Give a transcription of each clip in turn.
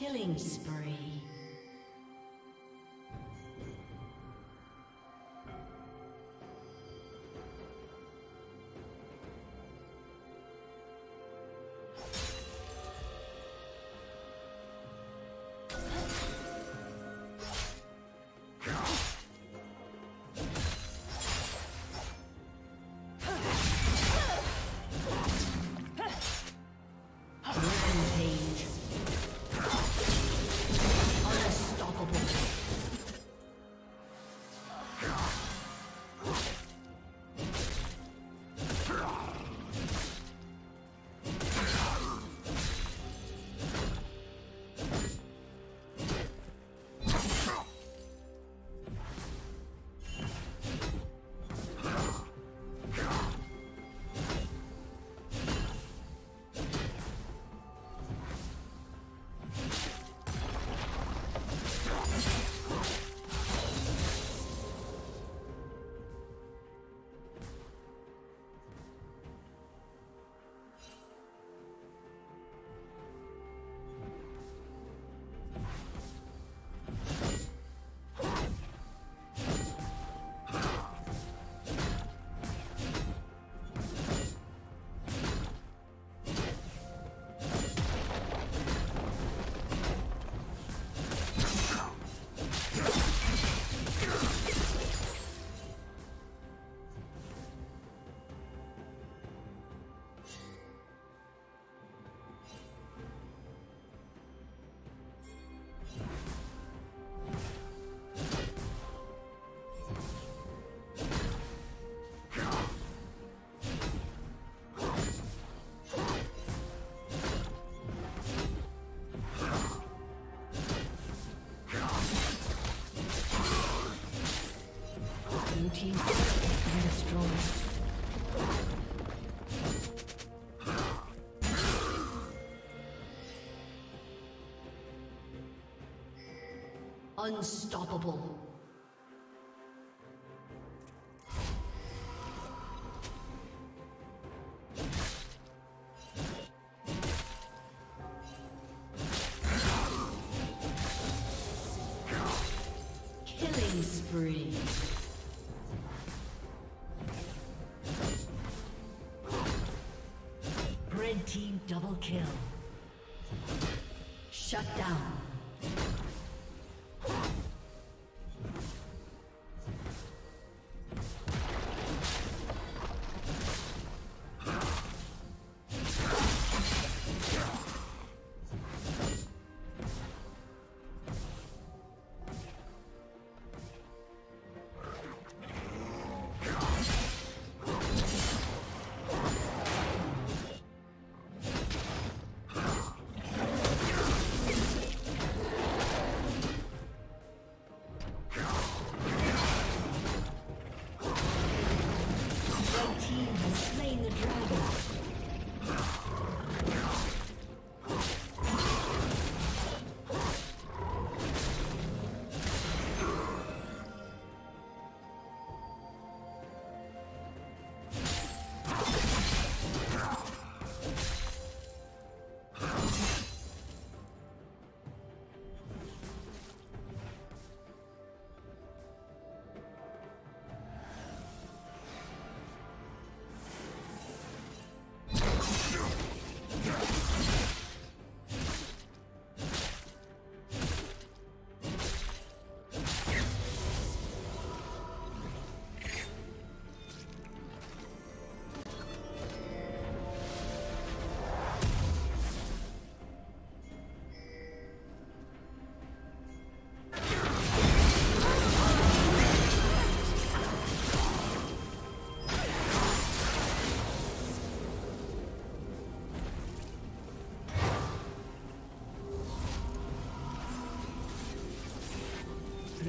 Killing spree. Unstoppable. Killing spree. Red team double kill. Shut down.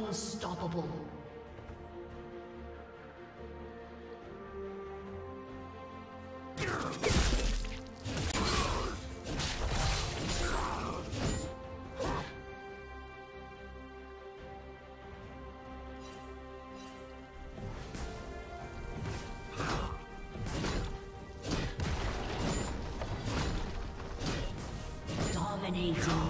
Unstoppable. Dominating.